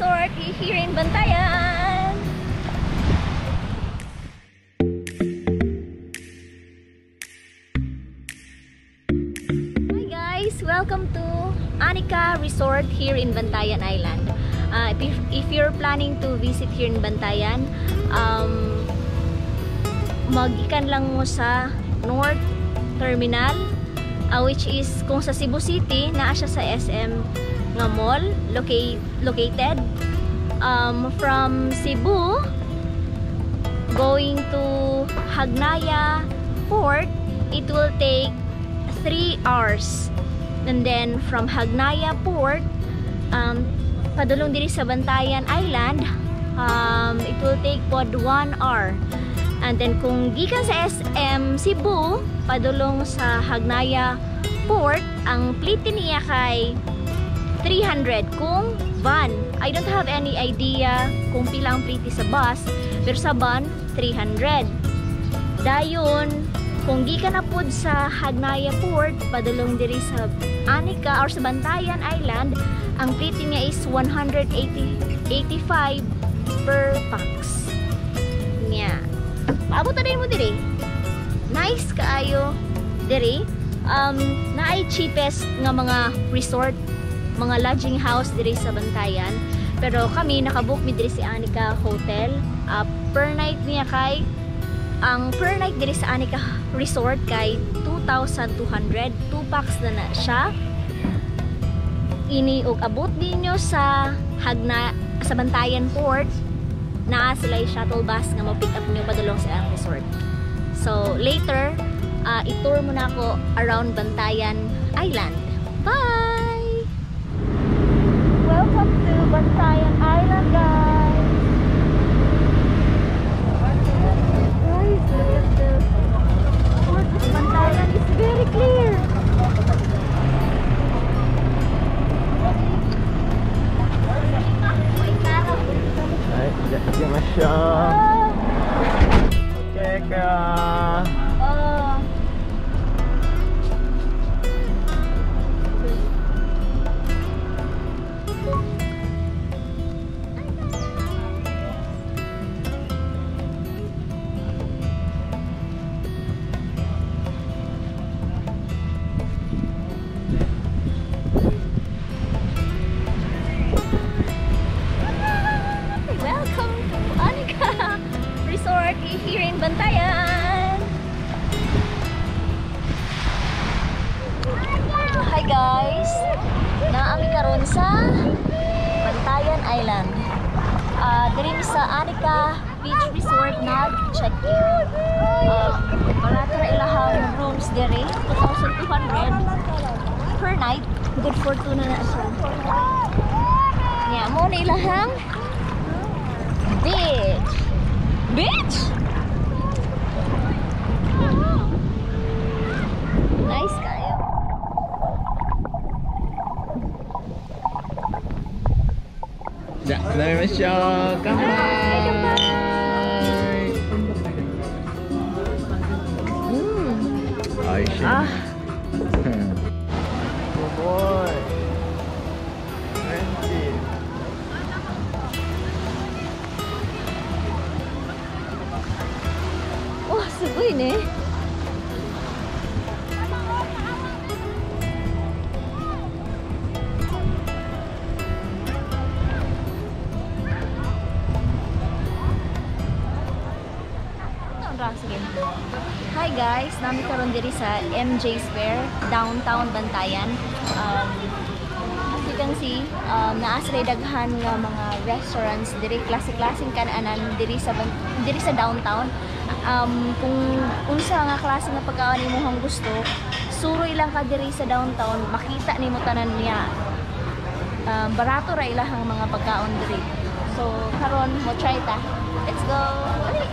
Resort here in Bantayan. Hi guys! Welcome to Anika Resort here in Bantayan Island. Uh, if, if you're planning to visit here in Bantayan, um, mag-ikan lang mo sa North Terminal uh, which is kung sa Cebu City naa siya sa SM nga mall locate, located um, from Cebu going to Hagnaya Port it will take 3 hours. And then from Hagnaya Port um, padulong diri sa Bantayan Island um, it will take pod 1 hour. And then kung gikan sa SM Cebu padulong sa Hagnaya Port ang plate niya kay 300 kung van. I don't have any idea kung pila ang plate sa bus pero sa van 300 dayon kung gikan na pud sa Hagnaya Port padulong diri sa Anika or sa Bantayan Island ang plate niya is 180 85 per pax. Niya paabot na mo diri. Nice kaayo diri. Um, na ay cheapest nga mga resort mga lodging house diri sa Bantayan. Pero kami nakabook mi diri si Anika Hotel. Uh, per night niya kay ang per night diri sa Anika Resort kay 2,200 2 packs na na siya. Ini og abot ninyo sa Hagna sa Bantayan Port. Naa sila yung shuttle bus nga mo pick up nyo padulong sa ang resort. So later uh, itour mo na ako around Bantayan Island. Bye welcome good fortune na siya. Yeah, mo na ilahang bitch. Bitch! Nice guy. Ja, there is your show. Kampai. Mm. Ah. Wah, sugoy ne. Sige. Hi guys, nami karon diri sa MJ Square, downtown Bantayan. Um, as you can see, um, naa daghan nga mga restaurants diri klase-klaseng kanaanan diri sa diri sa downtown. Um, kung unsa nga klase nga pagkaon imong gusto, suroy lang ka diri sa downtown, makita nimo tanan niya. Um, barato ra ilahang mga pagkaon diri. So karon mo try ta. Let's go. Dali.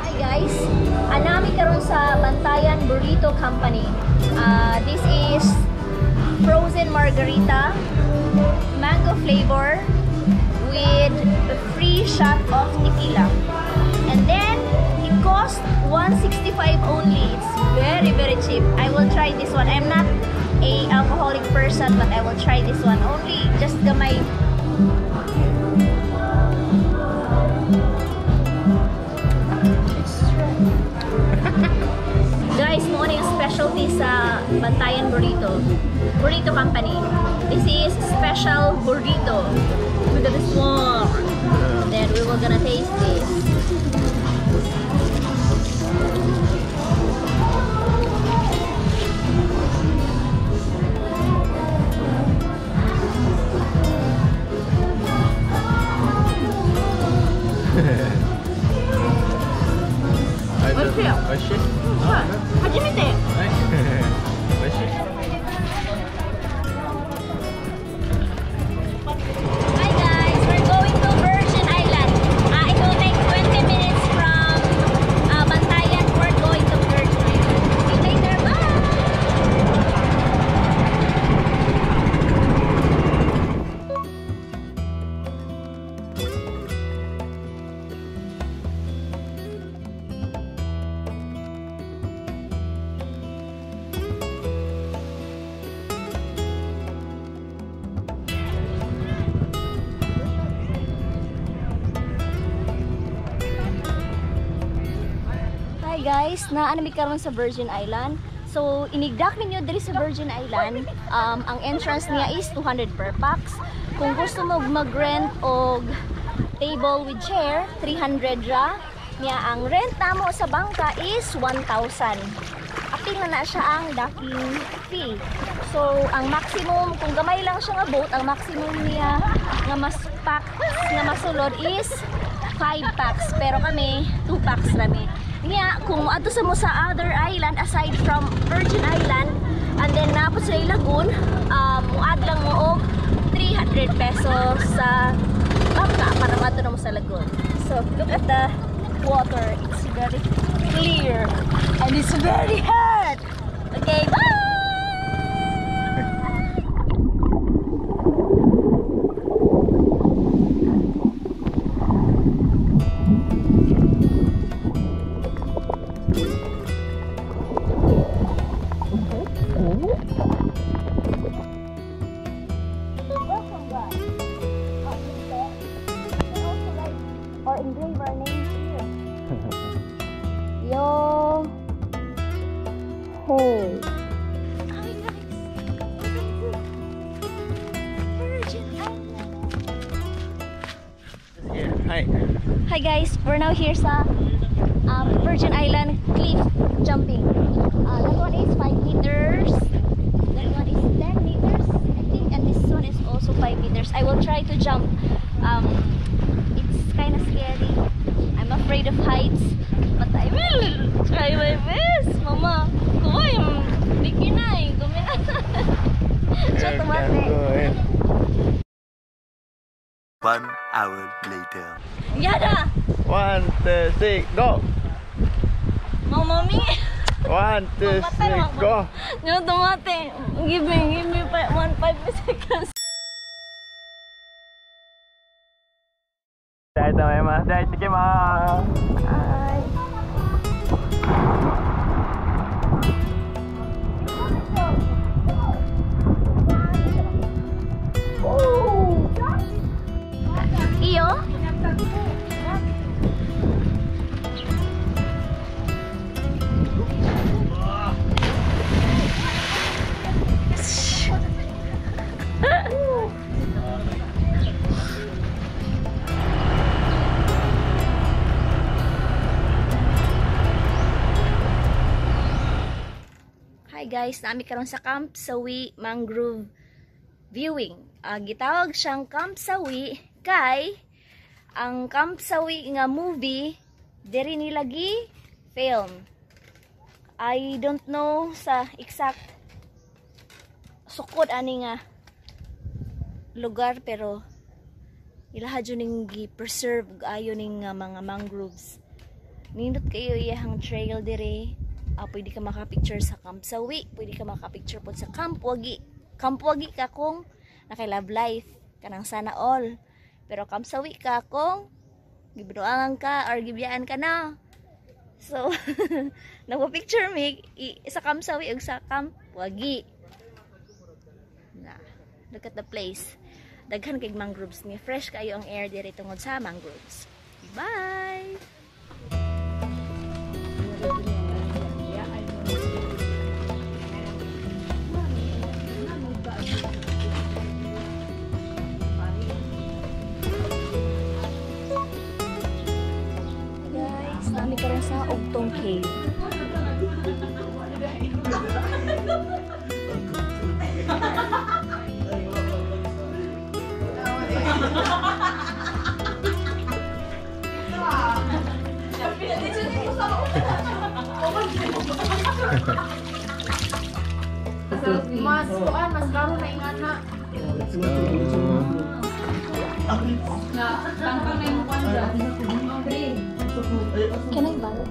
Hi guys, anami karon sa Bantayan Burrito Company. Uh, this is frozen margarita, mango flavor with a free shot of tequila cost 165 only. It's very, very cheap. I will try this one. I'm not a alcoholic person, but I will try this one only. Just the my... Guys, mo ano yung specialty sa Bantayan Burrito. Burrito Company. This is special burrito. おいしい、初めて。おい。しい。Hi guys, naanami karon sa Virgin Island. So, inigdak ninyo diri sa Virgin Island. Um, ang entrance niya is 200 per pax. Kung gusto mo mag-rent og table with chair, 300 ra. Niya ang rent namo sa bangka is 1,000. Apil na na siya ang docking fee. So, ang maximum, kung gamay lang siya nga boat, ang maximum niya nga mas packs nga masulod is 5 packs. Pero kami, 2 packs rami. Niya, kung ato sa mo sa other island aside from Virgin Island, and then napot sa lagoon, um, muad lang mo og 300 pesos sa bangka para mato mo sa lagoon. So, look at the water. It's very clear and it's very hot. Okay, bye! Engrave our names here. Yo. Hey. Hi. Hi guys, we're now here sa um, Virgin Island cliff jumping. Uh, that one is 5 meters. That one is 10 meters, I think. And this one is also 5 meters. I will try to jump. Um, it's kind of scary. I'm afraid of heights. But I will try my best. Mama, kuhay, bikinay. Kumina. Siya tumate. Good. One hour later. Yada! One, two, three, go! Mama mi! One, two, Mamatay three, ako. go! Yung tumate. Give me, give me pa, one たい、と思います。じゃあ、行ってきます。Guys, nami karon sa Camp Sawi Mangrove Viewing. Ah, gitawag siyang Camp Sawi kay ang Camp Sawi nga movie diri nilagi film. I don't know sa exact sukod ani nga lugar pero ilaha ning gi-preserve ayo ning nga mga mangroves. Nindot kayo iyahang trail dire ah, pwede ka makapicture sa Camp Sawi, pwede ka makapicture po sa Camp Wagi. Camp Wagi ka kung naka-love life, kanang sana all. Pero Camp Sawi ka kung gibinuangan ka or gibiyaan ka na. So, nagpa-picture me i- sa Camp Sawi ug sa Camp Wagi. Na, look at the place. Daghan kay mangroves ni fresh kayo ang air dire tungod sa mangroves. Bye. Cave. Mas kuan, mas laro na ingana. Na, tangkang na yung kuan dyan. Can I borrow?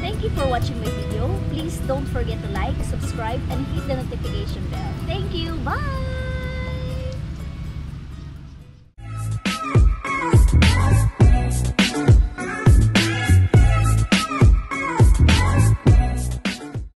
Thank you for watching my video. Please don't forget to like, subscribe, and hit the notification bell. Thank you. Bye!